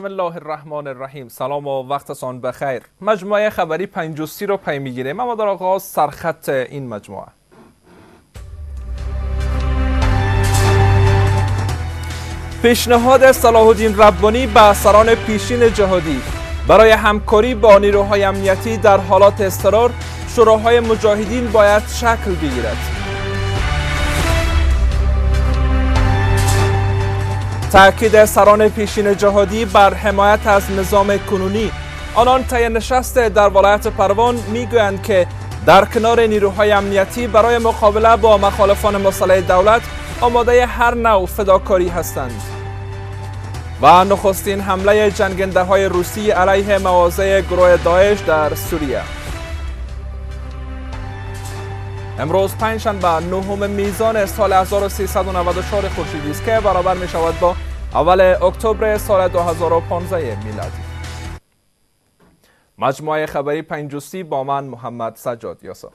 بسم الله الرحمن الرحیم. سلام و وقتتان بخیر. مجموعه خبری پنجوستی رو پی می‌گیریم. اما در آغاز سرخط این مجموعه. پیشنهاد صلاح الدین ربانی به سران پیشین جهادی. برای همکاری با نیروهای امنیتی در حالات استرار شوراهای مجاهدین باید شکل بگیرد. تاکید سران پیشین جهادی بر حمایت از نظام کنونی. آنان طی نشست در ولایت پروان می‌گویند که در کنار نیروهای امنیتی برای مقابله با مخالفان مسلح دولت آماده هر نوع فداکاری هستند. و نخستین حمله جنگنده های روسی علیه مواضع گروه داعش در سوریه. امروز پنجشنبه نهم میزان سال 1394 خورشیدی است که برابر می شود با اول اکتبر سال 2015 میلادی. مجموعه خبری پنجوستی با من محمد سجاد یاسا.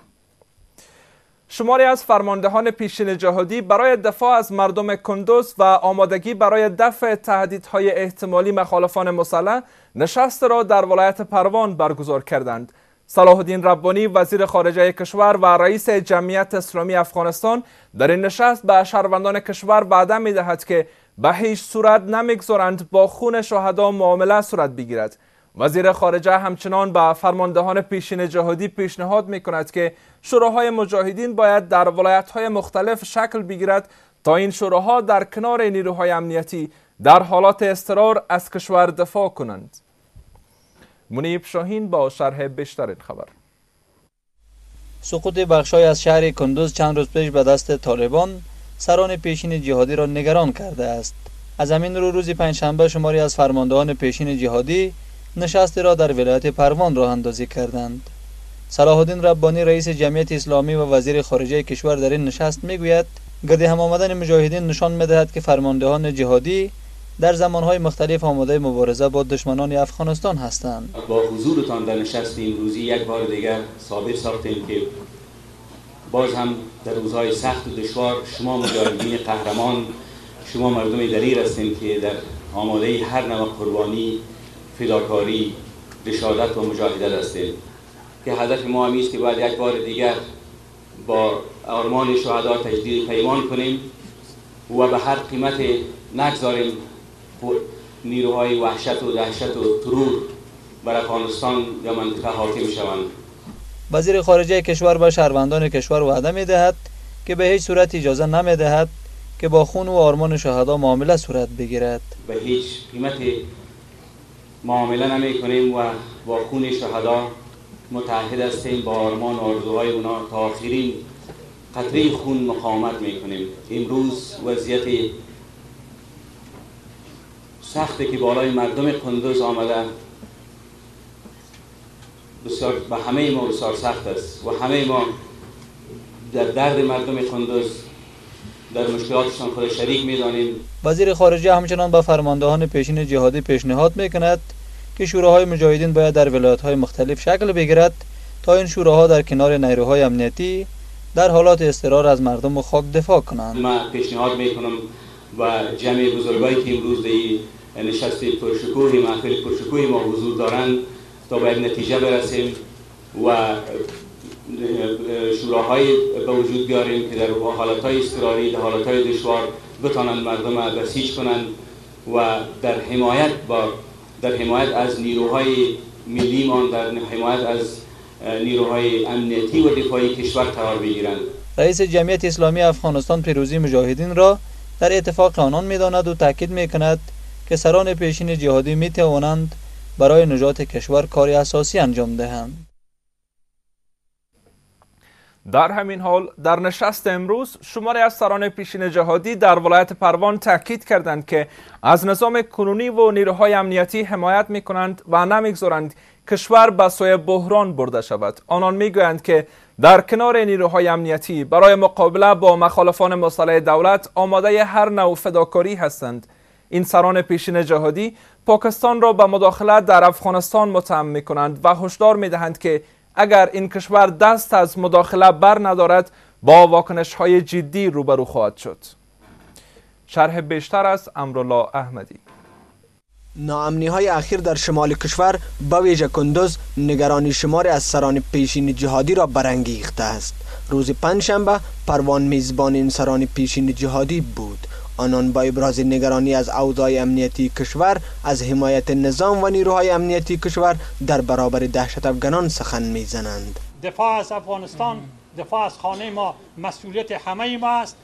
شماری از فرماندهان پیشین جهادی برای دفاع از مردم کندوز و آمادگی برای دفع تهدیدهای احتمالی مخالفان مسلح نشست را در ولایت پروان برگزار کردند. صلاح الدین ربانی وزیر خارجه کشور و رئیس جمعیت اسلامی افغانستان در این نشست به شهروندان کشور وعده می دهد که به هیچ صورت نمی‌گذارند با خون شهدا معامله صورت بگیرد. وزیر خارجه همچنان به فرماندهان پیشین جهادی پیشنهاد می کند که شوراهای مجاهدین باید در ولایت های مختلف شکل بگیرد تا این شوراها در کنار نیروهای امنیتی در حالات استرار از کشور دفاع کنند. منیب شاهین با شرح بیشتر این خبر. سقوط بخشای از شهر کندوز چند روز پیش به دست طالبان سران پیشین جهادی را نگران کرده است. از همین رو روز پنجشنبه شماری از فرماندهان پیشین جهادی نشستی را در ولایت پروان راه اندازی کردند. صلاح الدین ربانی رئیس جمعیت اسلامی و وزیر خارجه کشور در این نشست می‌گوید گرد هم آمدن مجاهدین نشان می‌دهد که فرماندهان جهادی در زمانهای مختلف آماده مبارزه با دشمنان افغانستان هستند. با حضورتان در نشست امروزی یک بار دیگر ثابت ساختیم که باز هم در روزهای سخت و دشوار شما مجاهدین قهرمان شما مردم دلیر هستیم که در آماده هر نوع قربانی فداکاری رشادت و مجاهدت هستیم. که هدف ما همیست که باید یک بار دیگر با آرمان شهدا تجدید پیمان کنیم و به هر قیمت نگذاریم. نیروهای وحشت و دهشت و ترور بر افغانستان یا منطقه حاکم شوند وزیر خارجه کشور به شهروندان کشور وعده می دهد که به هیچ صورت اجازه نمی دهد که با خون و آرمان شهدا معامله صورت بگیرد. به هیچ قیمت معامله نمی کنیم و با خون شهدا متحد هستیم با آرمان و آرزوهای اونا تا آخرین قطره خون مقاومت می کنیم امروز وضعیت سخته که بالای مردم کندوز آمده بسیار به همه ما بسیار سخت است. و همه ما در درد مردم کندوز در مشکلاتشان خود شریک می‌دانیم. وزیر خارجه همچنان به فرماندهان پیشین جهادی پیشنهاد می‌کند که شوراهای مجاهدین باید در ولایت های مختلف شکل بگیرد تا این شوراها در کنار نیروهای امنیتی در حالات استرار از مردم و خاک دفاع کنند. من پیشنهاد می‌کنم و جمع بزرگایی که امروز در نشست پرشکوه محفل پرشکوه ما حضور دارند تا به نتیجه برسیم و شوراهای به وجود بیاریم که در حالتهای استراری در حالتهای دشوار بتانند مردم بسیج کنند و در حمایت با در حمایت از نیروهای ملیمان در حمایت از نیروهای امنیتی و دفاعی کشور قرار بگیرند. رئیس جمعیت اسلامی افغانستان پیروزی مجاهدین را در اتفاق آنان می‌داند و تاکید می‌کند که سران پیشین جهادی می توانند برای نجات کشور کاری اساسی انجام دهند. در همین حال در نشست امروز شماری از سران پیشین جهادی در ولایت پروان تاکید کردند که از نظام کنونی و نیروهای امنیتی حمایت می کنند و نمی‌گذارند کشور به سوی بحران برده شود. آنان می‌گویند که در کنار نیروهای امنیتی برای مقابله با مخالفان مسلح دولت آماده هر نوع فداکاری هستند. این سران پیشین جهادی پاکستان را به مداخلت در افغانستان متهم می کنند و هشدار می دهند که اگر این کشور دست از مداخله بر ندارد با واکنش های جدی روبرو خواهد شد. شرح بیشتر از امرولا احمدی. ناامنی های اخیر در شمال کشور با ویژه کندوز نگرانی شماری از سران پیشین جهادی را برانگیخته است. روز پنجشنبه پروان میزبان این سران پیشین جهادی بود. آنان با ابراز نگرانی از اوضاع امنیتی کشور از حمایت نظام و نیروهای امنیتی کشور در برابر دهشت افغانان سخن می‌زنند. دفاع از افغانستان دفاع از خانه ما مسئولیت همه ما است.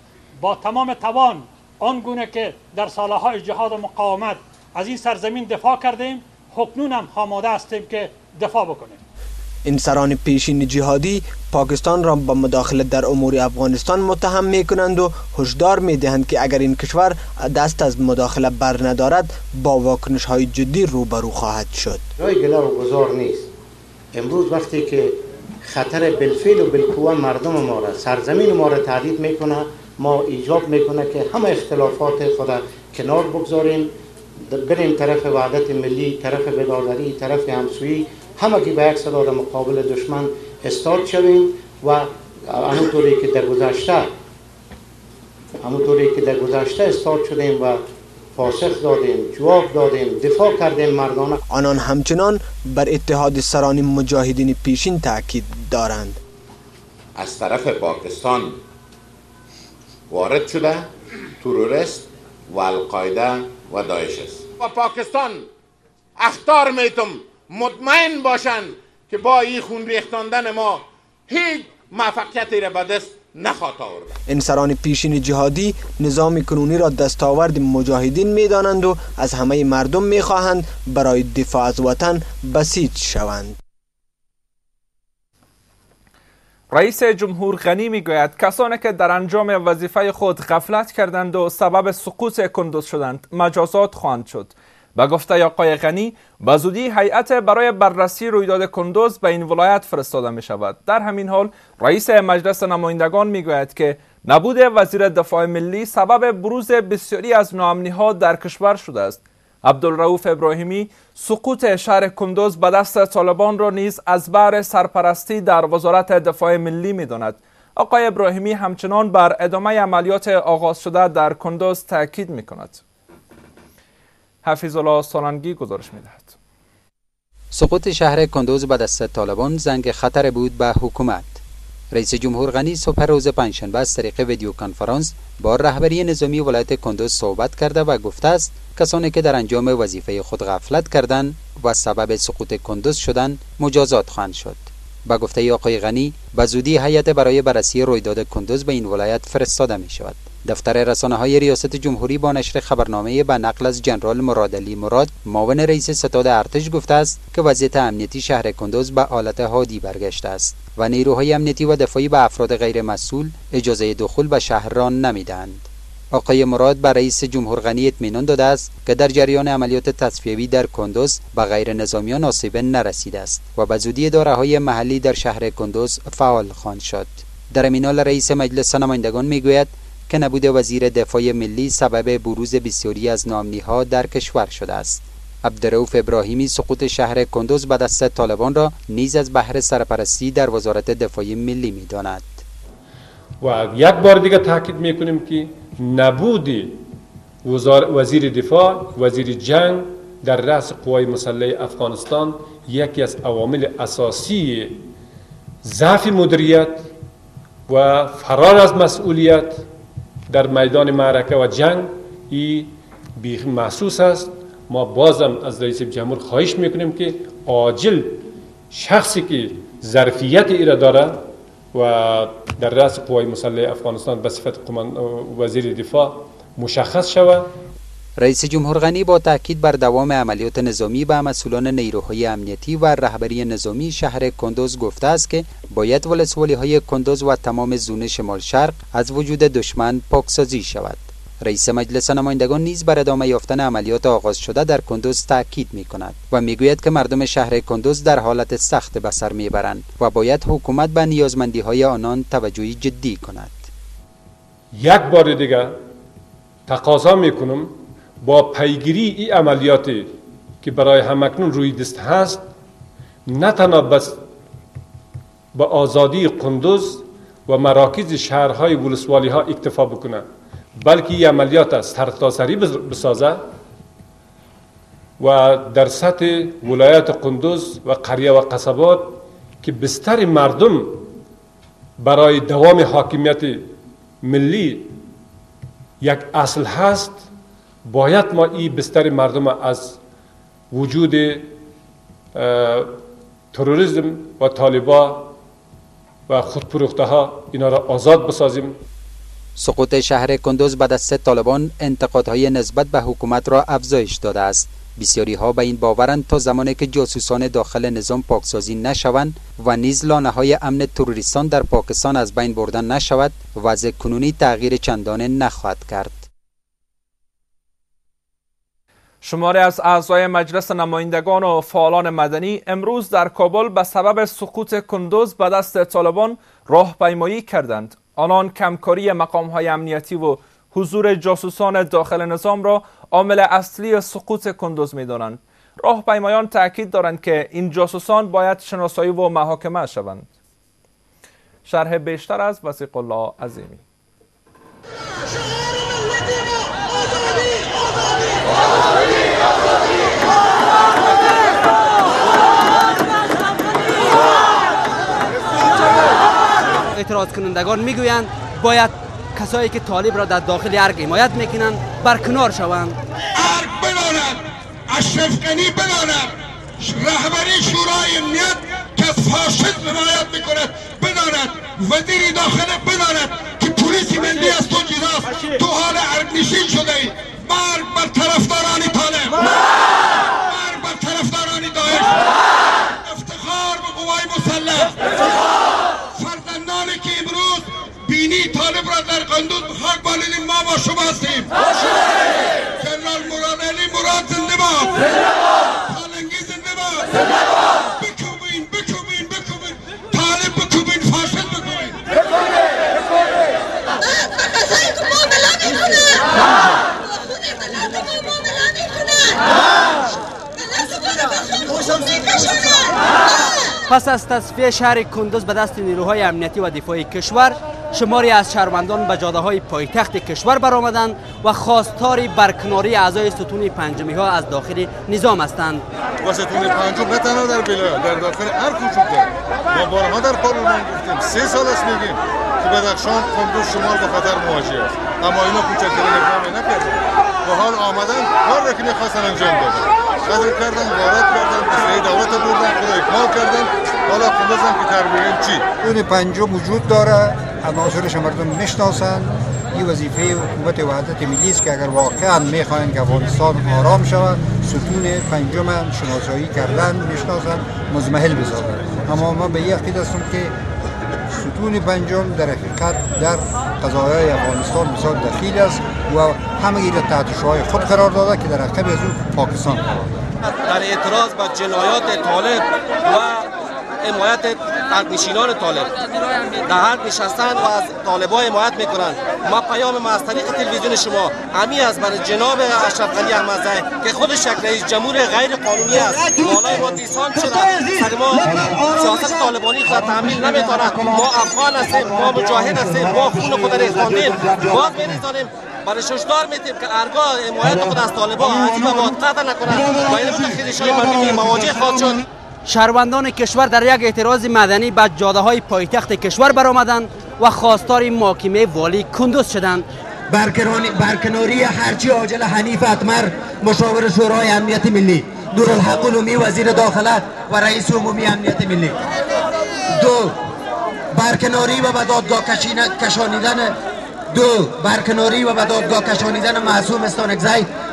با تمام توان آنگونه که در سالهای جهاد و مقاومت از این سرزمین دفاع کردیم. حکنون هم آماده هستیم که دفاع بکنیم. این سران پیشین جهادی پاکستان را با مداخلت در امور افغانستان متهم می کنند و هشدار می دهند که اگر این کشور دست از مداخله بر ندارد با واکنش های جدی روبرو خواهد شد. رای گله و گذار نیست. امروز وقتی که خطر بالفعل و بالقوه مردم ما را سرزمین ما را تهدید می‌کنه ما ایجاب می‌کنه که همه اختلافات خود کنار بگذاریم. بریم طرف وحدت ملی طرف بدادری طرف همسویی همه که به یک صدا در مقابل دشمن استاد شویم و همونطوری که در گذشته همونطوری که در گذشته استاد شدیم و پاسخ دادیم جواب دادیم دفاع کردیم مردانه. آنان همچنان بر اتحاد سران مجاهدین پیشین تاکید دارند. از طرف پاکستان وارد شده تروریست و القاعده و داعش است. و پاکستان اختار میتم مطمئن باشند که با این خون ریختاندن ما هیچ موفقیتی را به دست نخواهد آورد. این سران پیشین جهادی نظام کنونی را دستاورد مجاهدین می‌دانند و از همه مردم می‌خواهند برای دفاع از وطن بسیج شوند. رئیس جمهور غنی می‌گوید کسانی که در انجام وظیفه خود غفلت کردند و سبب سقوط کندوز شدند مجازات خواهند شد. به گفته آقای غنی به زودی هیئت برای بررسی رویداد کندوز به این ولایت فرستاده می شود در همین حال رئیس مجلس نمایندگان می گوید که نبود وزیر دفاع ملی سبب بروز بسیاری از ناامنی ها در کشور شده است. عبدالرؤوف ابراهیمی سقوط شهر کندوز به دست طالبان را نیز از بر سرپرستی در وزارت دفاع ملی می داند. آقای ابراهیمی همچنان بر ادامه عملیات آغاز شده در کندوز تاکید می کند. حفیظ الله سالنگی گزارش می دهد. سقوط شهر کندوز به دست طالبان زنگ خطر بود به حکومت. رئیس جمهور غنی صبح روز پنجشنبه از طریق ویدیو کنفرانس با رهبری نظامی ولایت کندوز صحبت کرده و گفته است کسانی که در انجام وظیفه خود غفلت کردند و سبب سقوط کندوز شدند مجازات خواهند شد. با گفته آقای غنی به زودی هیئت برای بررسی رویداد کندوز به این ولایت فرستاده می شود دفتر رسانه های ریاست جمهوری با نشر خبرنامه به نقل از جنرال مراد علی مراد معاون رئیس ستاد ارتش گفته است که وضعیت امنیتی شهر کندوز به حالت هادی برگشته است. و نیروهای امنیتی و دفاعی به افراد غیر مسئول اجازه دخول به شهر را نمی‌دهند. آقای مراد به رئیس جمهور غنی اطمینان داده است که در جریان عملیات تصفیوی در کندوز به غیر نظامیان آسیب نرسیده است و به زودی داره های محلی در شهر کندوز فعال خواهند شد. در امینال رئیس مجلس نمایندگان می‌گوید که نبود وزیر دفاع ملی سبب بروز بسیاری از نامنی ها در کشور شده است. عبدالرؤوف ابراهیمی سقوط شهر کندوز به دست طالبان را نیز از بحر سرپرستی در وزارت دفاع ملی می‌داند. و یک بار دیگه تاکید می‌کنیم که نبود وزیر دفاع وزیر جنگ در رأس قوای مسلح افغانستان یکی از عوامل اساسی ضعف مدیریت و فرار از مسئولیت در میدان معرکه و جنگ ای محسوس است. ما بازم از رئیس جمهور خواهش می‌کنیم که عاجل شخصی که ظرفیت ایره داره و در رأس قوای مسلح افغانستان به صفت وزیر دفاع مشخص شود. رئیس جمهور غنی با تاکید بر دوام عملیات نظامی به مسئولان نیروهای امنیتی و رهبری نظامی شهر کندوز گفته است که باید ولسوالی های کندوز و تمام زون شمال شرق از وجود دشمن پاکسازی شود. رئیس مجلس نمایندگان نیز بر ادامه یافتن عملیات آغاز شده در کندوز تاکید می کند و می‌گوید که مردم شهر کندوز در حالت سخت به سر می‌برند و باید حکومت به نیازمندی های آنان توجهی جدی کند. یک بار دیگر تقاضا می‌کنم با پیگیری این عملیاتی که برای همکنون روی دست هست نه تنها بس به آزادی قندوز و مراکز شهرهای ولسوالی ها اکتفا بکنه بلکه این عملیات از سرتاسری بسازه و در سطح ولایت قندوز و قریه و قصبات که بستر مردم برای دوام حاکمیت ملی یک اصل هست باید ما این بستر مردم از وجود تروریسم و طالبا و خودپروخته ها اینا را آزاد بسازیم. سقوط شهر کندوز بعد از سه طالبان انتقادهای نسبت به حکومت را افزایش داده است. بسیاری ها به این باورند تا زمانی که جاسوسان داخل نظام پاکسازی نشوند و نیز لانه های امن تروریستان در پاکستان از بین بردن نشود وضع کنونی تغییر چندانه نخواهد کرد. شماری از اعضای مجلس نمایندگان و فعالان مدنی امروز در کابل به سبب سقوط کندوز به دست طالبان راهپیمایی کردند. آنان کمکاری مقام های امنیتی و حضور جاسوسان داخل نظام را عامل اصلی سقوط کندوز می دانند. راهپیمایان تاکید دارند که این جاسوسان باید شناسایی و محاکمه شوند. شرح بیشتر از وسیق الله عظیمی اعتراض کنندگان می‌گویند باید کسایی که طالب را در داخل ارگ حمایت می‌کنند برکنار شوند. ارگ بداند اشرف غنی بداند رهبری شورای امنیت که فاشد حمایت می‌کند بداند وزیر داخله بداند که پلیس ملی از تو جداست. تو حال ارگ نشین شده ای مرگ بر طرفداران طالب مرگ بر طرفداران داعش افتخار به قوای مسلح فرزندانی که امروز بینی طالب را در قندوز خاک بالین ما با شما هستیم جنرال مراد علی مراد زنده باد سالنگی زنده باد بکوبین بکوبین بکوبین طالب بکوبین فاشل بکوبین پس از تصفیه شهر کندوز به دست نیروهای امنیتی و دفاعی کشور شماری از شهروندان به جاده های پایتخت کشور برآمدند و خواستار برکناری اعضای ستون پنجمی ها از داخل نظام هستند. و ستون پنجم نه تنها در ولایت در داخل هر کجا ما بارها در پارلمان گفتیم. سه سال است میگیم که بدخشان کندوز شمال به خطر مواجه است. اما اینا کوچکترین اقدامی نکردن و حال آمدن کار را که می‌خواستن انجام دادن قدر کردن وارد کردن بسیاری دولت بردن خدا اکمال کردن. حالا کندوزن که تربیه چی؟ اون پنجم وجود داره. عناصرش مردم می‌شناسند این وظیفه حکومت وحدت ملی است که اگر واقعا می‌خواهند که افغانستان آرام شود ستون پنجم شناسایی کردن می‌شناسند مزمحل بذارند اما ما به یک عقید هستم که ستون پنجم در حقیقت در قضایای افغانستان بسیار دخیل است و همه را تحت خود قرار داده که در عقب از پاکستان قرار در اعتراض به جنایات طالب و حمایت نشینان طالب. در حد نشستن و از طالبا حمایت می‌کنند ما پیام ما از طریق تلویزیون شما امی از برای جناب اشرف غنی احمدزی که خودش یک رئیس جمهور غیر قانونی است. مالای ما دیسان شده. سر ما سیاست طالبانی خود تحمیل نمی‌تونه ما افغان هستیم ما مجاهد هستیم ما خون خود را خواندیم. باز میریزانیم برای ششدار میتیم که ارگاه حمایت خود از طالبا عجیب و قتل نکنند. و این تخیزشای مردمی مواجه خواهد شد. شهروندان کشور در یک اعتراض مدنی به جاده های پایتخت کشور برآمدند و خواستار محاکمه والی کندوز شدند. برکناری هرچی عاجل حنیف اتمر مشاور شورای امنیت ملی نورالحق علومی وزیر داخله و رئیس عمومی امنیت ملی. دو برکناری و به دادگاه کشانیدن دو برکناری و به دادگاه کشانیدن معصوم استانکزی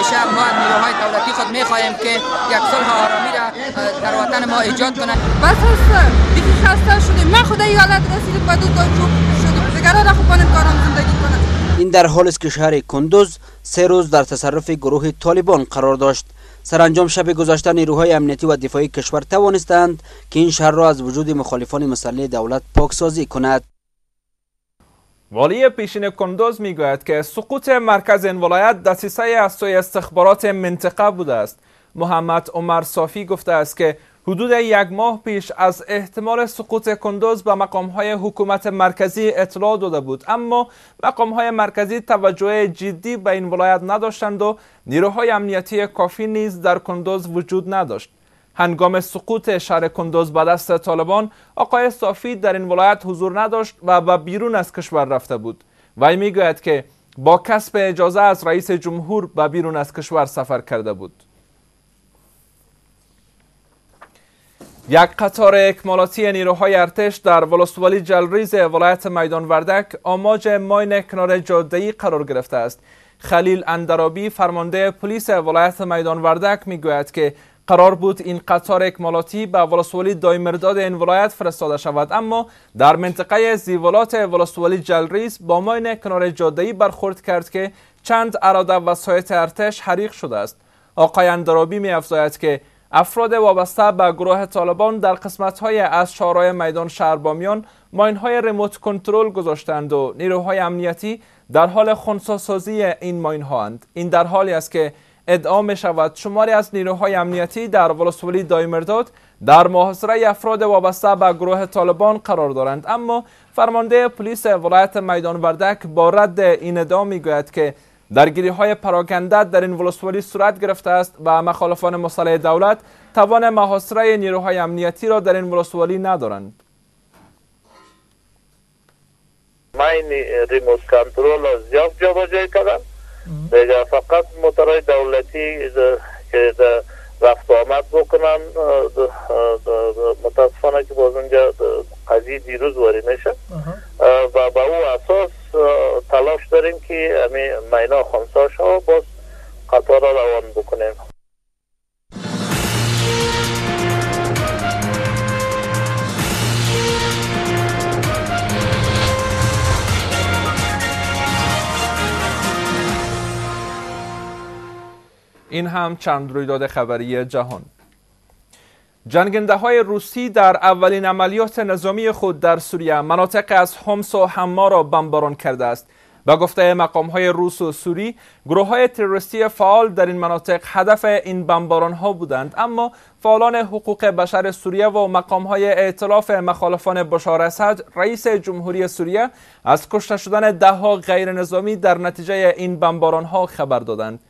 همیشه ما نیروهای دولتی خود می‌خواهیم که یک صلح آرامی را در وطن ما ایجاد کنند. بس هستم دیگه خسته شدیم. من خدا این حالت رسیدیم باید دو شدیم دیگران را خوب کارم زندگی کنم این در حال است که شهر کندوز سه روز در تصرف گروه طالبان قرار داشت. سرانجام شب گذشته نیروهای امنیتی و دفاعی کشور توانستند که این شهر را از وجود مخالفان مسلح دولت پاکسازی کند. والی پیشین کندوز می‌گوید که سقوط مرکز این ولایت دسیسه از سوی استخبارات منطقه بوده است. محمد عمر صافی گفته است که حدود یک ماه پیش از احتمال سقوط کندوز به های حکومت مرکزی اطلاع داده بود. اما های مرکزی توجه جدی به این ولایت نداشتند و نیروهای امنیتی کافی نیز در کندوز وجود نداشت. هنگام سقوط شهر کندوز به دست طالبان آقای صافی در این ولایت حضور نداشت و به بیرون از کشور رفته بود. وی می‌گوید که با کسب اجازه از رئیس جمهور به بیرون از کشور سفر کرده بود. یک قطار اکمالاتی نیروهای ارتش در ولسوالی جلریز ولایت میدان وردک آماج ماین کنار جادهی قرار گرفته است. خلیل اندرابی فرمانده پلیس ولایت میدان وردک می‌گوید که قرار بود این قطار اکمالاتی به ولسوالی دایمرداد این ولایت فرستاده شود. اما در منطقه زیولات ولسوالی جلریز با ماین کنار جادهی برخورد کرد که چند اراده وسایت ارتش حریق شده است. آقای اندرابی می افزاید که افراد وابسته به گروه طالبان در قسمت های از شارای میدان شهربامیان ماین های ریموت کنترل گذاشتند و نیروهای امنیتی در حال خونساسازی این ماین ها این در حالی است که ادعا می شود. شماری از نیروهای امنیتی در ولسوالی دایمرداد در محاصره افراد وابسته به گروه طالبان قرار دارند. اما فرمانده پلیس ولایت میدان وردک با رد این ادعا می‌گوید که درگیری های پراکنده در این ولسوالی صورت گرفته است و مخالفان مسلح دولت توان محاصره نیروهای امنیتی را در این ولسوالی ندارند. این ریموت کنترل زیاد جابجایی کردن. دیگه فقط موترهای دولتی که رفت آمد بکنن متاسفانه که باز اونجا قضیه دیروز واری میشه و به او اساس تلاش داریم که امی مینا خونساش ها باز قطار را روان بکنیم. این هم چند رویداد خبری جهان. جنگنده های روسی در اولین عملیات نظامی خود در سوریه مناطق از حمص و حما را بمباران کرده است و گفته مقام های روس و سوری گروه های تروریستی فعال در این مناطق هدف این بمباران ها بودند اما فعالان حقوق بشر سوریه و مقام های ائتلاف مخالفان بشار اسد رئیس جمهوری سوریه از کشته شدن ده ها غیر نظامی در نتیجه این بمباران ها خبر دادند.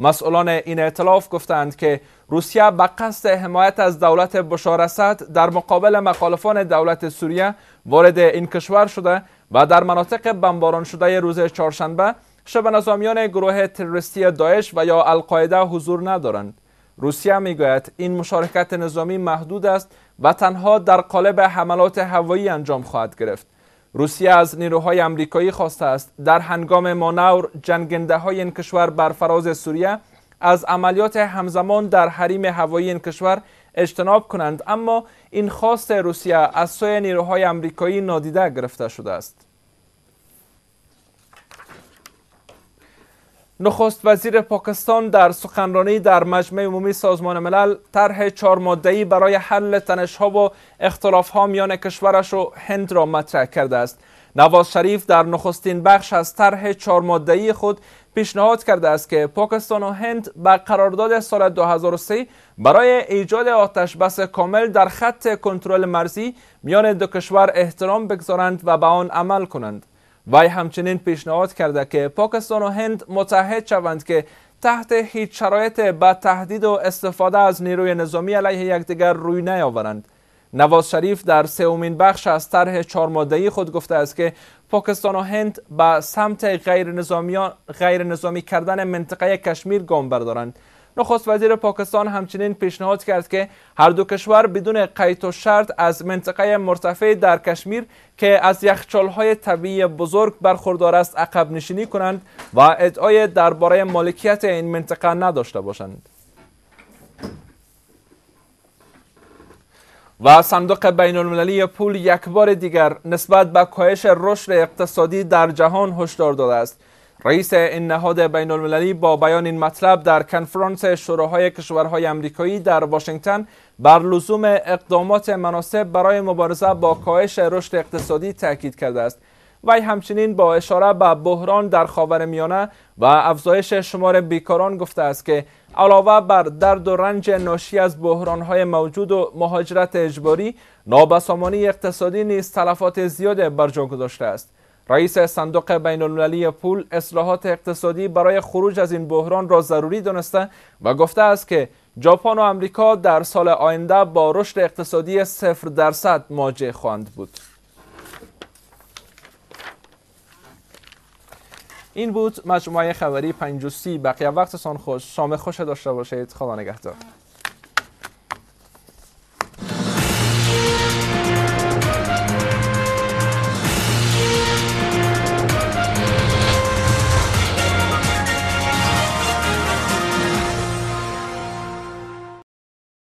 مسئولان این اعتلاف گفتند که روسیه به قصد حمایت از دولت بشار اسد در مقابل مخالفان دولت سوریه وارد این کشور شده و در مناطق بمباران شده روز چهارشنبه شب نظامیان گروه تروریستی داعش و یا القاعده حضور ندارند. روسیه می‌گوید این مشارکت نظامی محدود است و تنها در قالب حملات هوایی انجام خواهد گرفت. روسیه از نیروهای امریکایی خواسته است در هنگام مانور جنگنده های این کشور بر فراز سوریه از عملیات همزمان در حریم هوایی این کشور اجتناب کنند اما این خواست روسیه از سوی نیروهای امریکایی نادیده گرفته شده است. نخست وزیر پاکستان در سخنرانی در مجمع عمومی سازمان ملل طرح چهار ماده‌ای برای حل تنش‌ها و اختلاف‌ها میان کشورش و هند را مطرح کرده است. نواز شریف در نخستین بخش از طرح چهار ماده‌ای خود پیشنهاد کرده است که پاکستان و هند به قرارداد سال 2003 برای ایجاد آتش بس کامل در خط کنترل مرزی میان دو کشور احترام بگذارند و به آن عمل کنند. وی همچنین پیشنهاد کرده که پاکستان و هند متحد شوند که تحت هیچ شرایط به تهدید و استفاده از نیروی نظامی علیه یکدیگر روی نیاورند. نواز شریف در سومین بخش از طرح چهار خود گفته است که پاکستان و هند به سمت غیر, غیر نظامی کردن منطقه کشمیر گام بردارند. نخست وزیر پاکستان همچنین پیشنهاد کرد که هر دو کشور بدون قید و شرط از منطقه مرتفع در کشمیر که از یخچالهای طبیعی بزرگ برخوردار است عقب نشینی کنند و ادعای درباره مالکیت این منطقه نداشته باشند. و صندوق بین المللی پول یک بار دیگر نسبت به کاهش رشد اقتصادی در جهان هشدار داده است. رئیس این نهاد بین المللی با بیان این مطلب در کنفرانس شوراهای کشورهای امریکایی در واشنگتن بر لزوم اقدامات مناسب برای مبارزه با کاهش رشد اقتصادی تاکید کرده است. وی همچنین با اشاره به بحران در خاورمیانه و افزایش شمار بیکاران گفته است که علاوه بر درد و رنج ناشی از بحرانهای موجود و مهاجرت اجباری نابسامانی اقتصادی نیز تلفات زیاد بر جا گذاشته است. رئیس صندوق بین المللی پول اصلاحات اقتصادی برای خروج از این بحران را ضروری دانسته و گفته است که ژاپن و آمریکا در سال آینده با رشد اقتصادی صفر درصد مواجه خواهند بود. این بود مجموعه خبری 53 بقیه وقتتان خوش شام خوش داشته باشید. خدا نگهدار.